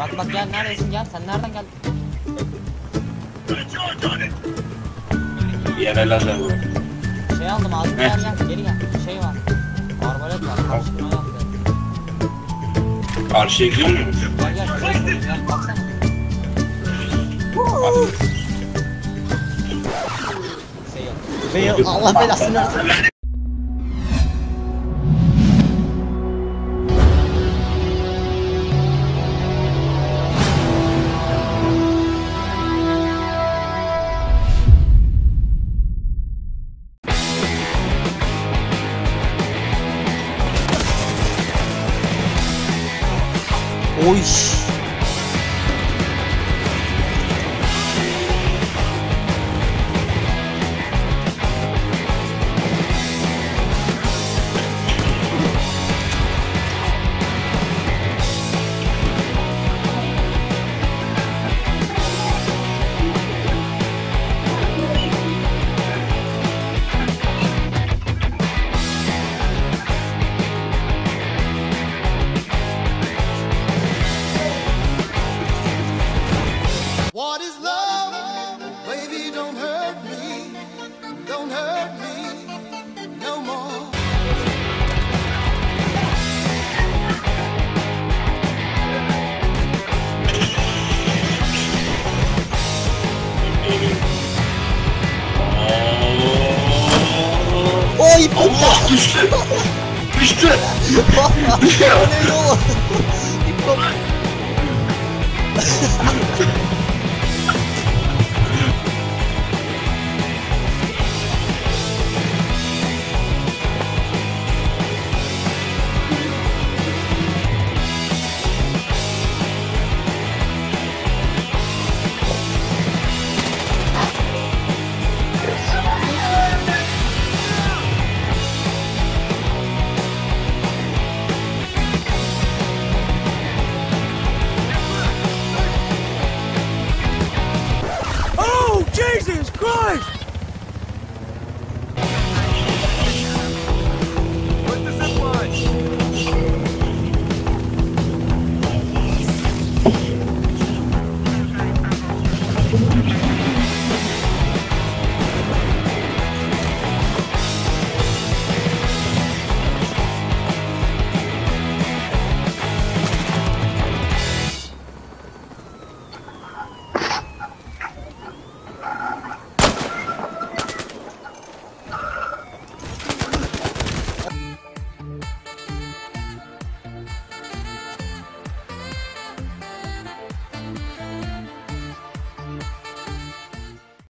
Bak bak gel neredesin gel sen nereden geldin? Yerel lazer bu. Şey aldım ağzını Heh. gel gel geri gel. Şey var. Arbalet var karşıma yaptı. Karşıya gidiyor muyum? Gel gel koyayım gel baksana. Şey yok. Fail. Allah belasını versin. Oish. 哦，不是，不是，不是，不是，你跑。guys!